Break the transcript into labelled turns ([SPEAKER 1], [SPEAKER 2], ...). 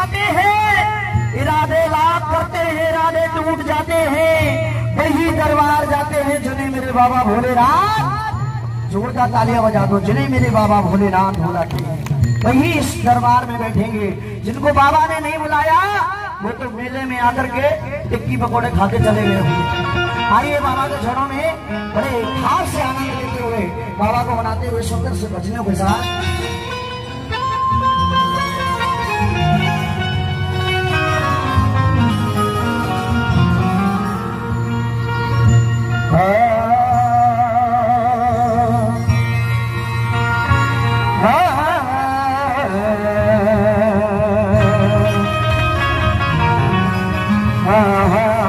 [SPEAKER 1] जाते हैं। इरादे लाभ करते हैं, इरादे टूट जाते हैं। वही दरबार जाते हैं, जिन्हें मेरे बाबा भोलेनाथ का तालियाँ बजा दो, जिन्हें मेरे बाबा भोलेनाथ बुलाते हैं वही इस दरबार में बैठेंगे, जिनको बाबा ने नहीं बुलाया, वो तो मेले में आकर के टिक्की पकौड़े खाते चले गए होंगे। आइए बाबा के चरणों में बड़े खास से आनंद लेते हुए बाबा को मनाते हुए सुंदर से बचने के साथ ha ha